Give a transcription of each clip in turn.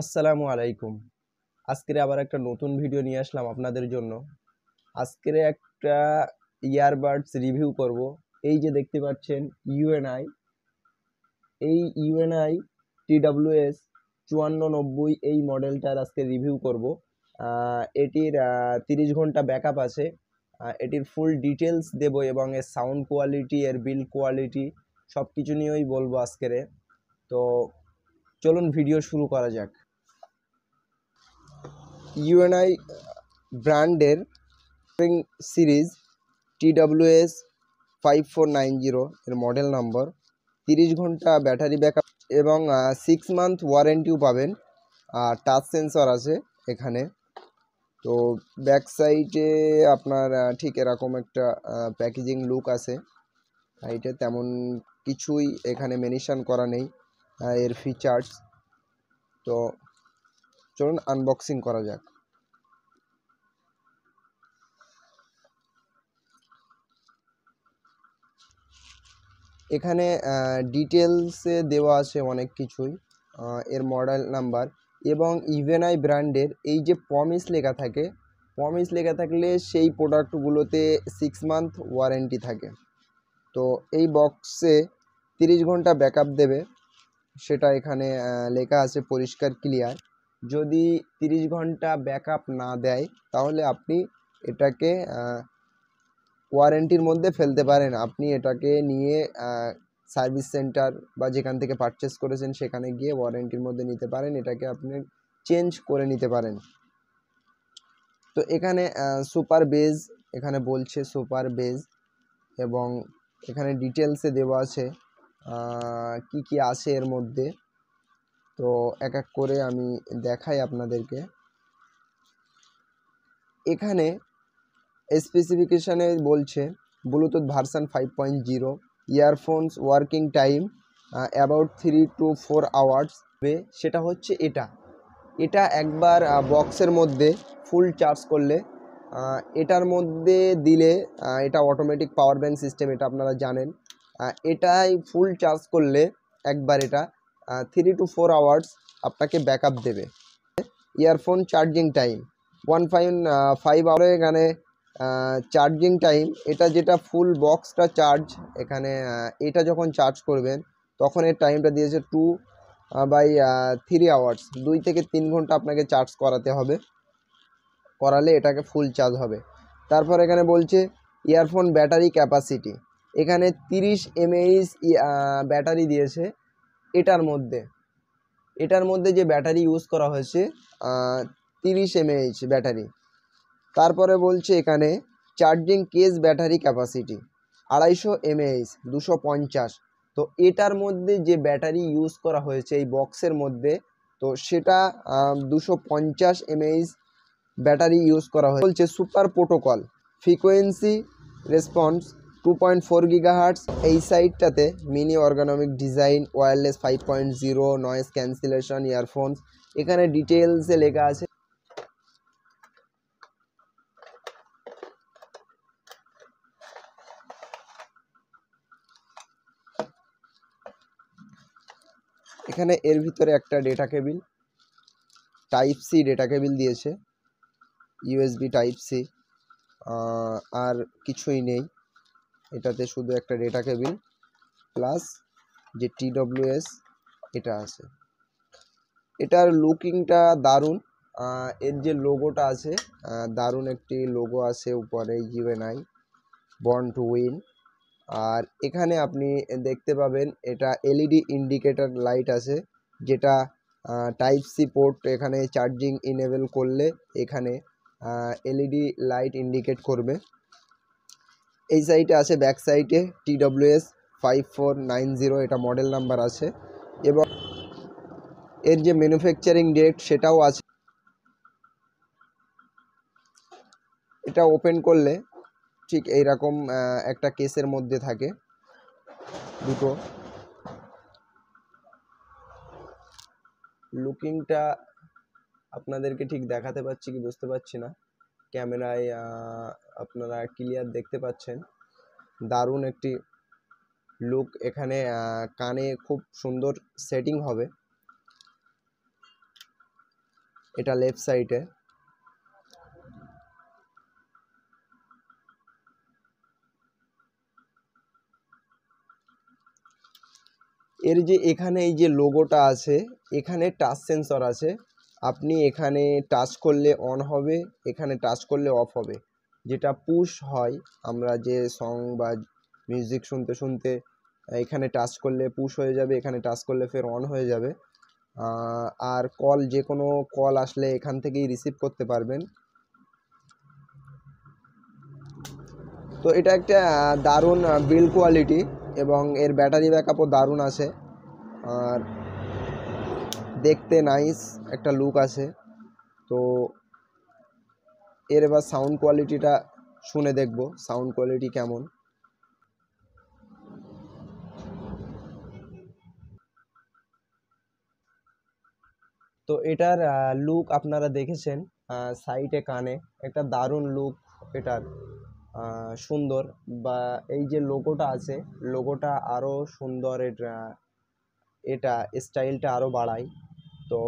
আসসালামু আলাইকুম। আজকের আবার একটা নতুন ভিডিও নিয়ে আসলাম আপনাদের জন্য। আজকের একটা ইয়ারবাডস রিভিউ করব। এই যে দেখতে পাচ্ছেন ইউএনআই এই ইউএনআই টিডাব্লিউএস চুয়ান্ন নব্বই এই মডেলটার আজকে রিভিউ করব। এটির তিরিশ ঘণ্টা ব্যাকআপ আছে। এটির ফুল ডিটেলস দেব এবং এর সাউন্ড কোয়ালিটি এর বিল্ড কোয়ালিটি সব কিছু নিয়েই বলব আজকের। তো চলুন ভিডিও শুরু করা যাক। ইউএনআই ব্র্যান্ডের series TWS five four nine zero এর মডেল নম্বর, তিরিশ ঘণ্টা ব্যাটারি ব্যাকআপ এবং সিক্স মান্থ ওয়ারেন্টিও পাবেন। আর টাচ সেন্সর আছে এখানে। তো ব্যাক সাইডে আপনার ঠিক এরকম একটা প্যাকেজিং লুক আছে। সাইডে তেমন কিছুই এখানে মেনশন করা নেই এর ফিচার্স তো চলুন আনবক্সিং করা যাক। এখানে ডিটেলসে দেওয়া আছে অনেক কিছুই এর মডেল নাম্বার এবং ইভেনআই ব্র্যান্ডের এই যে পমিস লেখা থাকে পমিস লেখা থাকলে সেই প্রোডাক্টগুলোতে সিক্স মান্থ ওয়ারেন্টি থাকে। তো এই বক্সে তিরিশ ঘণ্টা ব্যাকআপ দেবে, সেটা এখানে লেখা আছে পরিষ্কার ক্লিয়ার যদি তিরিশ ঘণ্টা ব্যাকআপ না দেয়, তাহলে আপনি এটাকে ওয়ারেন্টির মধ্যে ফেলতে পারেন। আপনি এটাকে নিয়ে সার্ভিস সেন্টার বা যেখান থেকে পারচেস করেছেন, সেখানে গিয়ে ওয়ারেন্টির মধ্যে নিতে পারেন। এটাকে আপনি চেঞ্জ করে নিতে পারেন। তো এখানে সুপার বেজ এখানে বলছে সুপার বেজ এবং এখানে ডিটেলসে দেওয়া আছে কি কি আছে এর মধ্যে। তো এক এক করে আমি দেখাই আপনাদেরকে। এখানে স্পেসিফিকেশানে বলছে Bluetooth version five point zero earphones working time about three two four hours সেটা হচ্ছে এটা। এটা একবার বক্সের মধ্যে ফুল চার্জ করলে এটার মধ্যে দিলে এটা অটোমেটিক পাওয়ার ব্যাংক সিস্টেম এটা আপনারা জানেন। এটাই ফুল চার্জ করলে একবার এটা থ্রি টু ফোর আওয়ার্স আপনাকে ব্যাকআপ দেবে। Earphone charging time one five five hour এখানে চার্জিং টাইম এটা যেটা ফুল বক্সটা চার্জ এখানে এটা যখন চার্জ করবেন, তখন এর টাইমটা দিয়েছে টু বাই থ্রি আওয়ার্স দুই থেকে তিন ঘণ্টা আপনাকে চার্জ করাতে হবে। করালে এটাকে ফুল চার্জ হবে। তারপর এখানে বলছে ইয়ারফোন ব্যাটারি ক্যাপাসিটি এখানে তিরিশ এমএইচ ব্যাটারি দিয়েছে। এটার মধ্যে। এটার মধ্যে যে ব্যাটারি ইউজ করা হয়েছে তিরিশ এমএইচ ব্যাটারি। তারপরে বলছে এখানে চার্জিং কেস ব্যাটারি ক্যাপাসিটি আড়াইশো এমএইচ দুশো পঞ্চাশ। তো এটার মধ্যে যে ব্যাটারি ইউজ করা হয়েছে এই বক্সের মধ্যে, তো সেটা দুশো পঞ্চাশ এমএইচ ব্যাটারি ইউজ করা হয়েছে। বলছে super protocol frequency response two point four gigahertz এই সাইডটাতে mini ergonomic design wireless five point zero noise cancellation earphones এখানে ডিটেলসে লেখা আছে। এখানে এর ভিতরে একটা data cable type C data cable দিয়েছে। ইউএসবি টাইপ সি আর কিছুই নেই। এটাতে শুধু একটা ডেটা কেবিল প্লাস যে টিডব্লিউএস এটা আছে। এটার লুকিংটা দারুণ। এর যে লোগোটা আছে দারুণ একটি লোগো আছে উপরে ইউএনআই বর্ন টু উইন আর এখানে আপনি দেখতে পাবেন, এটা এলইডি ইন্ডিকেটর লাইট আছে, যেটা টাইপ সি পোর্ট এখানে চার্জিং ইনেবল করলে এখানে এলইডি লাইট ইন্ডিকেট করবে। এই সাইডে আছে ব্যাক সাইডে TWS five four nine zero এটা মডেল নাম্বার আছে এবং এর যে ম্যানুফ্যাকচারিং ডেট সেটাও আছে। এটা ওপেন করলে ঠিক এইরকম একটা কেসের মধ্যে থাকে দুটো। লুকিংটা আপনাদেরকে ঠিক দেখাতে পাচ্ছি কি বুঝতে পারছি না। ক্যামেরায় আপনারা ক্লিয়ার দেখতে পাচ্ছেন। দারুণ একটি লুক এখানে কানে খুব সুন্দর সেটিং হবে। এটা লেফট সাইডে এর যে এখানে এই যে লোগোটা আছে, এখানে টাচ সেন্সর আছে। আপনি এখানে টাচ করলে অন হবে, এখানে টাচ করলে অফ হবে। যেটা পুশ হয়, আমরা যে সং বা মিউজিক শুনতে শুনতে, এখানে টাচ করলে পুশ হয়ে যাবে, এখানে টাচ করলে ফের অন হয়ে যাবে। আর কল যে কোনো কল আসলে এখান থেকেই রিসিভ করতে পারবেন। তো এটা একটা দারুণ বিল কোয়ালিটি এবং এর ব্যাটারি ব্যাকআপও দারুণ আছে। আর দেখতে নাইস একটা লুক আছে। তো এর এবার সাউন্ড কোয়ালিটিটা শুনে দেখব সাউন্ড কোয়ালিটি কেমন। তো এটার লুক আপনারা দেখেছেন সাইটে কানে। একটা দারুণ লুক এটার সুন্দর। বা এই যে লোগোটা আছে লোগোটা আরও সুন্দর এটা স্টাইলটা আরও বাড়ায়। তো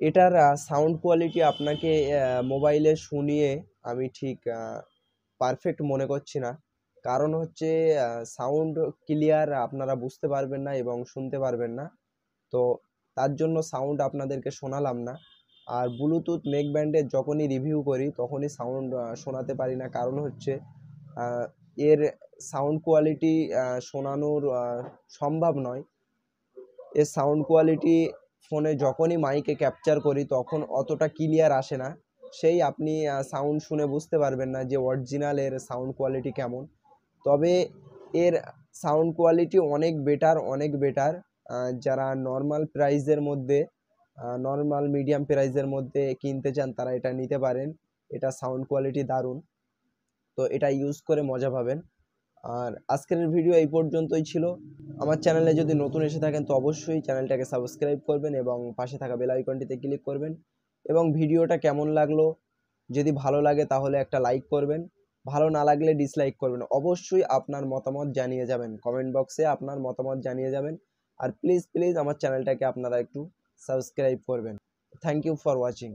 এটার সাউন্ড কোয়ালিটি আপনাকে মোবাইলে শুনিয়ে আমি ঠিক পারফেক্ট মনে করছি না। কারণ হচ্ছে সাউন্ড ক্লিয়ার আপনারা বুঝতে পারবেন না এবং শুনতে পারবেন না। তো তার জন্য সাউন্ড আপনাদেরকে শোনালাম না। আর ব্লুটুথ নেক ব্যান্ডের যখনই রিভিউ করি, তখনই সাউন্ড শোনাতে পারি না। কারণ হচ্ছে এর সাউন্ড কোয়ালিটি শোনানোর সম্ভব নয়। এর সাউন্ড কোয়ালিটি ফোনে যখনই মাইকে ক্যাপচার করি, তখন অতটা ক্লিয়ার আসে না। সেই আপনি সাউন্ড শুনে বুঝতে পারবেন না যে অরিজিনাল এর সাউন্ড কোয়ালিটি কেমন। তবে এর সাউন্ড কোয়ালিটি অনেক বেটার অনেক বেটার যারা নর্মাল প্রাইজের মধ্যে নর্মাল মিডিয়াম প্রাইজের মধ্যে কিনতে চান, তারা এটা নিতে পারেন। এটা সাউন্ড কোয়ালিটি দারুণ। তো এটা ইউজ করে মজা পাবেন। আর আজকের ভিডিও এই পর্যন্তই ছিল। আমার চ্যানেলে যদি নতুন এসে থাকেন, তো অবশ্যই চ্যানেলটাকে সাবস্ক্রাইব করবেন এবং পাশে থাকা বেল আইকনটিতে ক্লিক করবেন এবং ভিডিওটা কেমন লাগল, যদি ভালো লাগে তাহলে একটা লাইক করবেন, ভালো না লাগলে ডিসলাইক করবেন। অবশ্যই আপনার মতামত জানিয়ে যাবেন কমেন্ট বক্সে আপনার মতামত জানিয়ে যাবেন আর প্লিজ প্লিজ আমার চ্যানেলটাকে আপনারা একটু সাবস্ক্রাইব করবেন। Thank you for watching